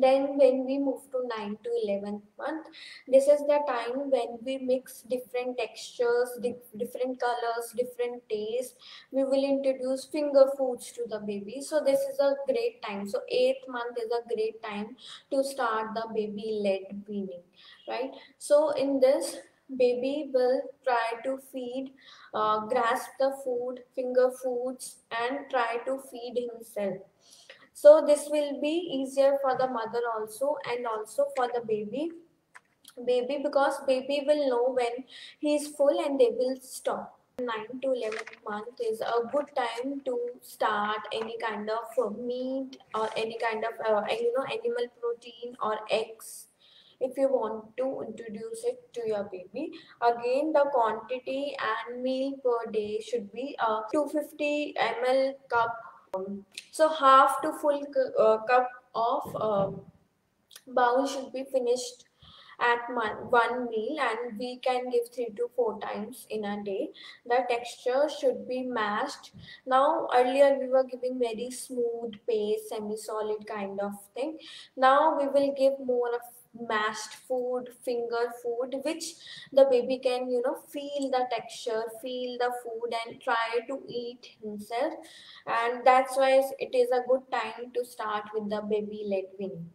then when we move to 9 to 11th month this is the time when we mix different textures different colors different tastes we will introduce finger foods to the baby. So this is a great time. So eighth month is a great time to start the baby led weaning right? So in this baby will try to feed uh, grasp the food finger foods and try to feed himself so this will be easier for the mother also and also for the baby. Baby because baby will know when he is full and they will stop. 9 to 11 month is a good time to start any kind of meat or any kind of uh, you know animal protein or eggs if you want to introduce it to your baby. Again the quantity and meal per day should be a 250 ml cup so half to full uh, cup of uh, bowl should be finished at one meal and we can give three to four times in a day. The texture should be mashed now earlier we were giving very smooth paste semi solid kind of thing. Now we will give more of mashed food finger food which the baby can you know feel the texture feel the food and try to eat himself. And that's why it is a good time to start with the baby led weaning